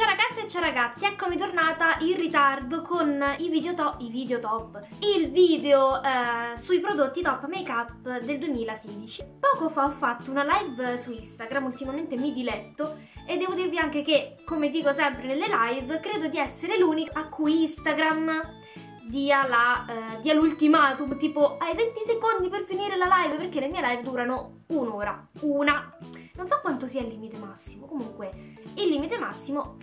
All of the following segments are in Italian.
Ciao ragazze e ciao ragazzi, eccomi tornata in ritardo con i video, to i video top, il video eh, sui prodotti top make up del 2016. Poco fa ho fatto una live su Instagram, ultimamente mi diletto e devo dirvi anche che, come dico sempre nelle live, credo di essere l'unica a cui Instagram dia, eh, l'ultimatum, tipo hai 20 secondi per finire la live perché le mie live durano un'ora, una. Non so quanto sia il limite massimo, comunque il limite massimo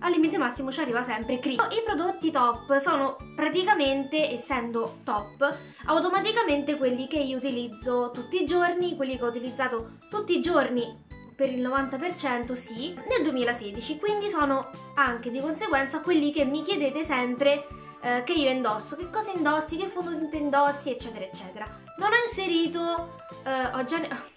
al limite massimo ci arriva sempre Cree. I prodotti top sono praticamente, essendo top, automaticamente quelli che io utilizzo tutti i giorni, quelli che ho utilizzato tutti i giorni per il 90% sì, nel 2016, quindi sono anche di conseguenza quelli che mi chiedete sempre eh, che io indosso, che cosa indossi, che fondotinta indossi, eccetera, eccetera. Non ho inserito, eh, ho già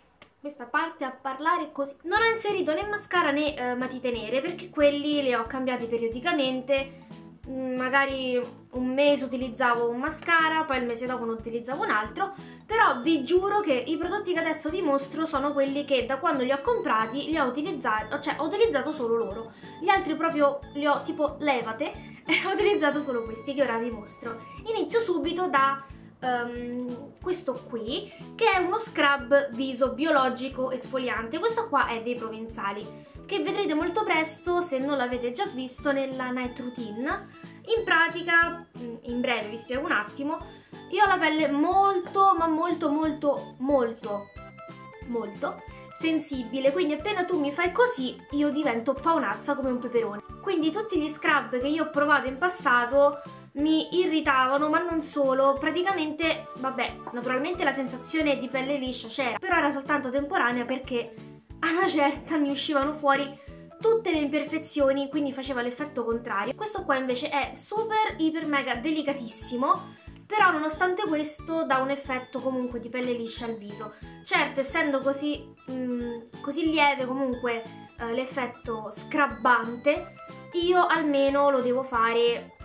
questa parte a parlare così. Non ho inserito né mascara né eh, matite nere perché quelli li ho cambiati periodicamente. Mm, magari un mese utilizzavo un mascara, poi il mese dopo ne utilizzavo un altro, però vi giuro che i prodotti che adesso vi mostro sono quelli che da quando li ho comprati li ho utilizzati, cioè ho utilizzato solo loro. Gli altri proprio li ho tipo levate ho utilizzato solo questi che ora vi mostro. Inizio subito da um, questo qui che è uno scrub viso biologico esfoliante. Questo qua è dei provenzali che vedrete molto presto se non l'avete già visto nella night routine. In pratica mm, in breve vi spiego un attimo io ho la pelle molto ma molto molto molto molto sensibile. Quindi appena tu mi fai così io divento paonazza come un peperone. Quindi tutti gli scrub che io ho provato in passato mi irritavano, ma non solo. Praticamente, vabbè, naturalmente la sensazione di pelle liscia c'era, però era soltanto temporanea perché a una certa mi uscivano fuori tutte le imperfezioni, quindi faceva l'effetto contrario. Questo qua invece è super, iper, mega delicatissimo, però nonostante questo dà un effetto comunque di pelle liscia al viso. Certo, essendo così, mh, mm, così lieve comunque eh, l'effetto scrabbante, io almeno lo devo fare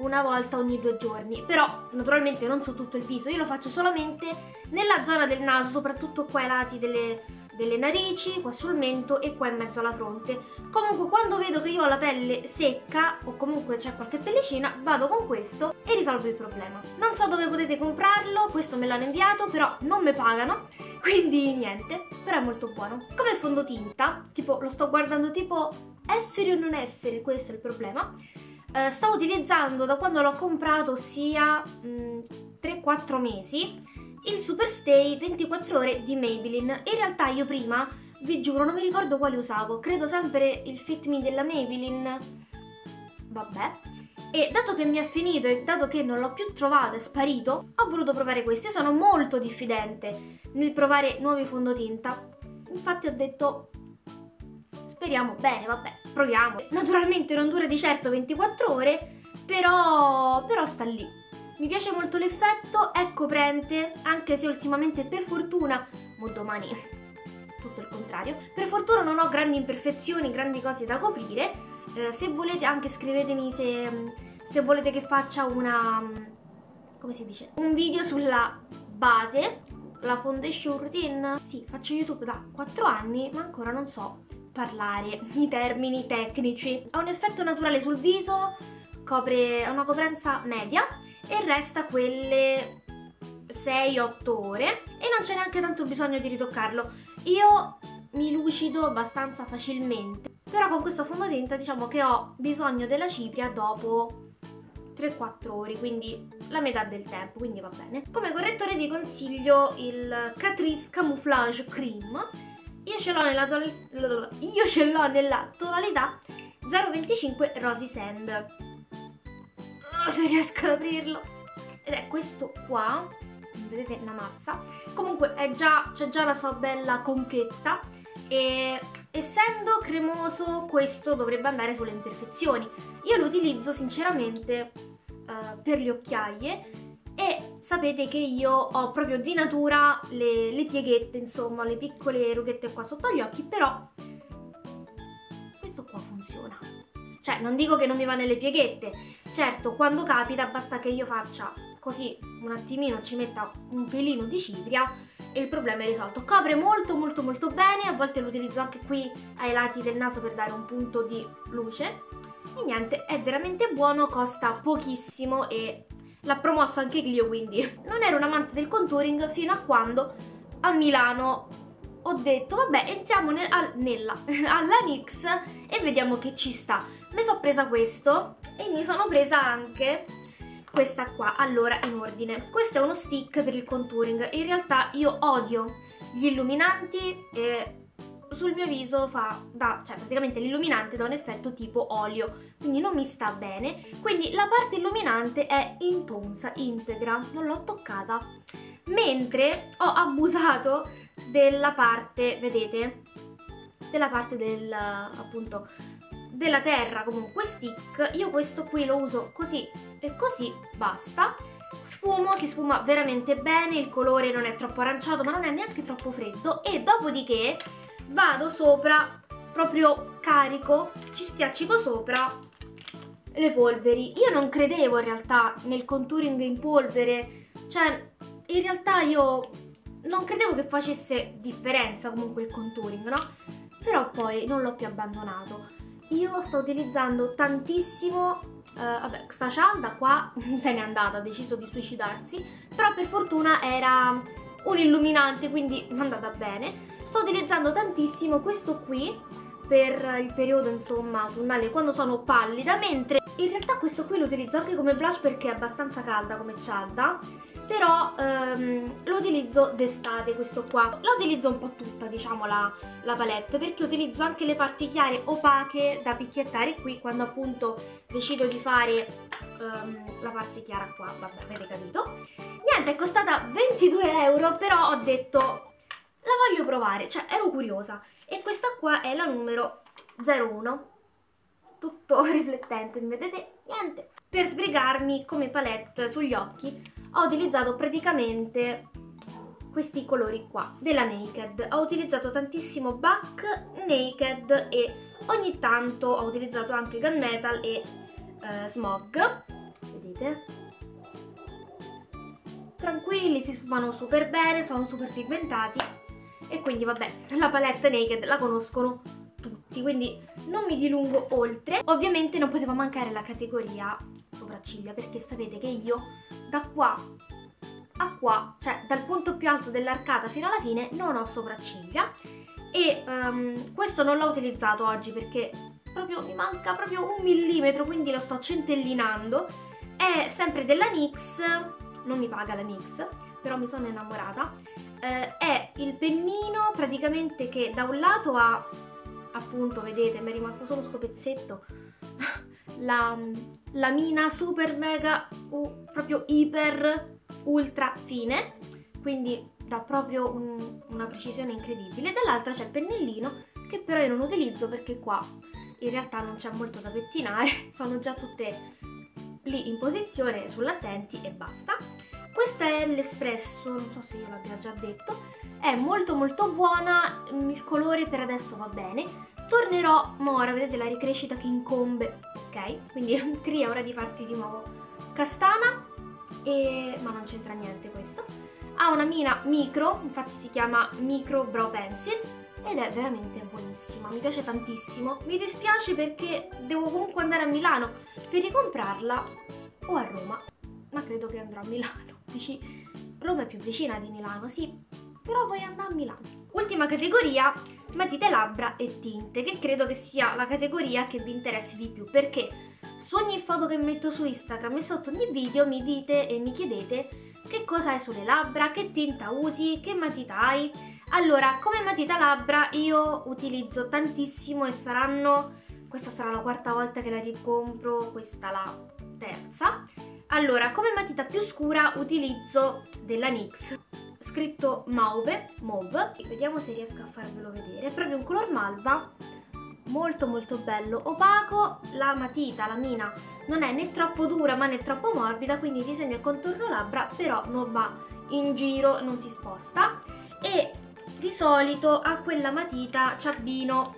una volta ogni due giorni. Però naturalmente non su tutto il viso. Io lo faccio solamente nella zona del naso soprattutto qua ai lati delle, delle narici qua sul mento e qua in mezzo alla fronte. Comunque quando vedo che io ho la pelle secca o comunque c'è qualche pellicina vado con questo e risolvo il problema. Non so dove potete comprarlo questo me l'hanno inviato però non mi pagano. Quindi niente però è molto buono. Come fondotinta tipo lo sto guardando tipo essere o non essere questo è il problema eh, sto utilizzando da quando l'ho comprato sia 3-4 mm, mesi il Superstay 24 ore di Maybelline. In realtà io prima, vi giuro, non mi ricordo quale usavo, credo sempre il Fit Me della Maybelline. Vabbè. E dato che mi è finito e dato che non l'ho più trovato, è sparito, ho voluto provare questo. Io sono molto diffidente nel provare nuovi fondotinta. Infatti ho detto, speriamo bene, vabbè proviamo. Naturalmente non dura di certo 24 ore, però, però sta lì. Mi piace molto l'effetto, è coprente, anche se ultimamente per fortuna, mo domani tutto il contrario, per fortuna non ho grandi imperfezioni, grandi cose da coprire. Eh, se volete anche scrivetemi se, se volete che faccia una, come si dice, un video sulla base, la foundation routine. Sì, faccio YouTube da 4 anni, ma ancora non so parlare i termini tecnici. Ha un effetto naturale sul viso, copre, una coprenza media e resta quelle 6-8 ore e non c'è neanche tanto bisogno di ritoccarlo. Io mi lucido abbastanza facilmente, però con questo fondotinta diciamo che ho bisogno della cipria dopo 3-4 ore, quindi la metà del tempo, quindi va bene. Come correttore vi consiglio il Catrice Camouflage Cream io ce l'ho nella, ce l'ho nella tonalità 025 Rosy Sand. Oh, se riesco ad aprirlo. Ed è questo qua. Vedete una mazza. Comunque c'è già, già la sua bella conchetta. E essendo cremoso questo dovrebbe andare sulle imperfezioni. Io lo utilizzo sinceramente uh, per le occhiaie sapete che io ho proprio di natura le, le pieghette, insomma, le piccole rughette qua sotto gli occhi, però questo qua funziona. Cioè, non dico che non mi va nelle pieghette, certo, quando capita basta che io faccia così un attimino, ci metta un pelino di cipria e il problema è risolto. Copre molto molto molto bene, a volte lo utilizzo anche qui ai lati del naso per dare un punto di luce. E niente, è veramente buono, costa pochissimo e l'ha promosso anche Clio, quindi non ero un amante del contouring fino a quando a Milano ho detto vabbè entriamo nel, al, nella, alla NYX e vediamo che ci sta. Mi sono presa questo e mi sono presa anche questa qua, allora in ordine. Questo è uno stick per il contouring, in realtà io odio gli illuminanti e sul mio viso fa da, cioè praticamente l'illuminante da un effetto tipo olio, quindi non mi sta bene, quindi la parte illuminante è intonsa, integra, non l'ho toccata, mentre ho abusato della parte, vedete, della parte del, appunto, della terra comunque stick, io questo qui lo uso così e così basta. Sfumo, si sfuma veramente bene, il colore non è troppo aranciato ma non è neanche troppo freddo e dopodiché vado sopra, proprio carico, ci spiaccico sopra le polveri. Io non credevo in realtà nel contouring in polvere, cioè in realtà io non credevo che facesse differenza comunque il contouring, no? Però poi non l'ho più abbandonato io sto utilizzando tantissimo, eh, vabbè, sta cialda qua se n'è andata, ha deciso di suicidarsi, però per fortuna era un illuminante, quindi è andata bene. Sto utilizzando tantissimo questo qui per il periodo, insomma, autunnale, quando sono pallida, mentre in realtà questo qui lo utilizzo anche come blush perché è abbastanza calda come cialda però ehm, lo utilizzo d'estate questo qua. La utilizzo un po' tutta, diciamo, la, la palette, perché utilizzo anche le parti chiare opache da picchiettare qui quando appunto decido di fare ehm, la parte chiara qua, vabbè, avete capito. Niente, è costata 22 euro, però ho detto la voglio provare, cioè ero curiosa. E questa qua è la numero 01, tutto riflettente, vedete? Niente. Per sbrigarmi come palette sugli occhi ho utilizzato praticamente questi colori qua della Naked ho utilizzato tantissimo Buck, Naked e ogni tanto ho utilizzato anche Gunmetal e eh, Smog vedete tranquilli, si sfumano super bene, sono super pigmentati e quindi vabbè, la palette Naked la conoscono tutti, quindi non mi dilungo oltre. Ovviamente non poteva mancare la categoria sopracciglia perché sapete che io da qua a qua, cioè dal punto più alto dell'arcata fino alla fine non ho sopracciglia. E um, questo non l'ho utilizzato oggi perché proprio mi manca proprio un millimetro quindi lo sto centellinando. È sempre della NYX non mi paga la NYX però mi sono innamorata eh, è il pennino praticamente che da un lato ha appunto vedete mi è rimasto solo questo pezzetto la, la mina super mega uh, proprio iper ultra fine quindi dà proprio un, una precisione incredibile. Dall'altra c'è il pennellino che però io non utilizzo perché qua in realtà non c'è molto da pettinare sono già tutte lì in posizione sull'attenti e basta questa è l'espresso, non so se io l'abbia già detto, è molto molto buona, il colore per adesso va bene, tornerò, ma ora vedete la ricrescita che incombe, ok? Quindi Cria ora di farti di nuovo castana, e... ma non c'entra niente questo. Ha una mina micro, infatti si chiama Micro Brow Pencil, ed è veramente buonissima, mi piace tantissimo. Mi dispiace perché devo comunque andare a Milano per ricomprarla o a Roma, ma credo che andrò a Milano. Dici, Roma è più vicina di Milano, sì, però voglio andare a Milano. Ultima categoria, matite labbra e tinte, che credo che sia la categoria che vi interessi di più, perché su ogni foto che metto su Instagram e sotto ogni video mi dite e mi chiedete che cosa hai sulle labbra, che tinta usi, che matita hai. Allora, come matita labbra io utilizzo tantissimo e saranno, questa sarà la quarta volta che la ricompro, questa la terza. Allora, come matita più scura utilizzo della NYX scritto mauve, mauve, vediamo se riesco a farvelo vedere, è proprio un color malva, molto molto bello, opaco, la matita, la mina, non è né troppo dura ma né troppo morbida, quindi disegna il contorno labbra, però non va in giro, non si sposta, e di solito a quella matita ci abbino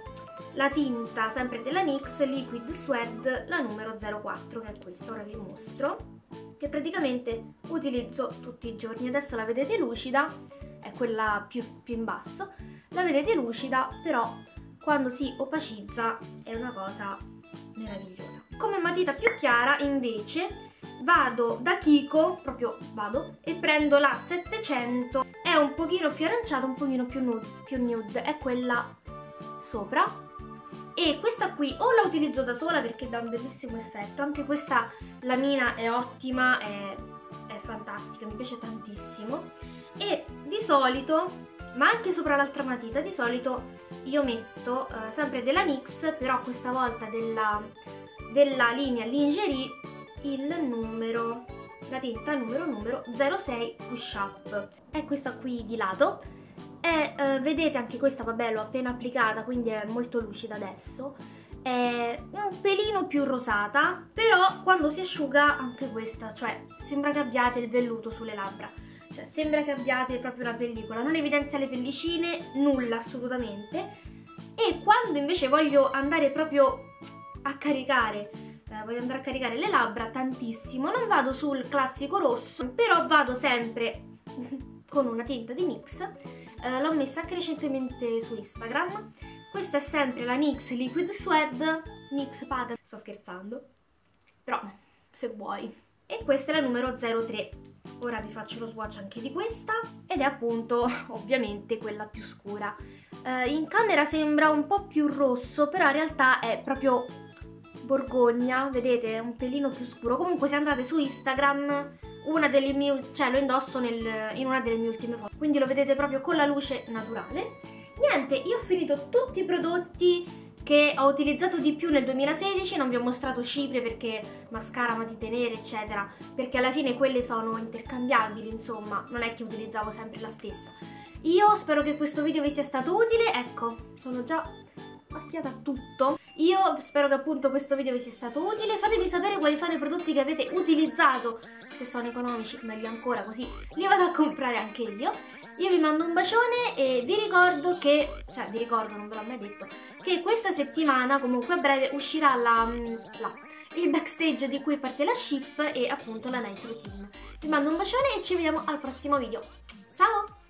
la tinta sempre della NYX Liquid Suede, la numero 04, che è questa, ora vi mostro che praticamente utilizzo tutti i giorni. Adesso la vedete lucida è quella più, più in basso, la vedete lucida, però quando si opacizza è una cosa meravigliosa. Come matita più chiara invece vado da Kiko, proprio vado, e prendo la 700, è un pochino più aranciata, un pochino più nude, più nude, è quella sopra. E questa qui o la utilizzo da sola perché dà un bellissimo effetto, anche questa lamina è ottima, è, è fantastica, mi piace tantissimo. E di solito, ma anche sopra l'altra matita, di solito io metto eh, sempre della NYX, però questa volta della, della linea Lingerie il numero, la tinta numero numero 06 Push Up. È questa qui di lato. E eh, vedete anche questa, vabbè, l'ho appena applicata, quindi è molto lucida adesso. È un pelino più rosata, però quando si asciuga anche questa, cioè sembra che abbiate il velluto sulle labbra. Cioè sembra che abbiate proprio una pellicola, non evidenzia le pellicine, nulla assolutamente. E quando invece voglio andare proprio a caricare eh, voglio andare a caricare le labbra tantissimo, non vado sul classico rosso, però vado sempre con una tinta di NYX, eh, l'ho messa anche recentemente su Instagram, questa è sempre la NYX Liquid Suede, NYX paga, sto scherzando, però se vuoi. E questa è la numero 03. Ora vi faccio lo swatch anche di questa ed è appunto ovviamente quella più scura. Eh, in camera sembra un po' più rosso, però in realtà è proprio borgogna, vedete, è un pelino più scuro. Comunque se andate su Instagram, una delle mie, cioè lo indosso nel, in una delle mie ultime foto, quindi lo vedete proprio con la luce naturale. Niente, io ho finito tutti i prodotti che ho utilizzato di più nel 2016, non vi ho mostrato cipria perché mascara, matite nere eccetera, perché alla fine quelle sono intercambiabili insomma, non è che utilizzavo sempre la stessa. Io spero che questo video vi sia stato utile, ecco, sono già macchiata tutto. Io spero che appunto questo video vi sia stato utile, fatemi sapere quali sono i prodotti che avete utilizzato, se sono economici meglio ancora così li vado a comprare anche io. Io vi mando un bacione e vi ricordo che, cioè vi ricordo, non ve l'ho mai detto, che questa settimana comunque a breve uscirà la, mm, la il backstage di cui parte la ship e appunto la night routine. Vi mando un bacione e ci vediamo al prossimo video. Ciao!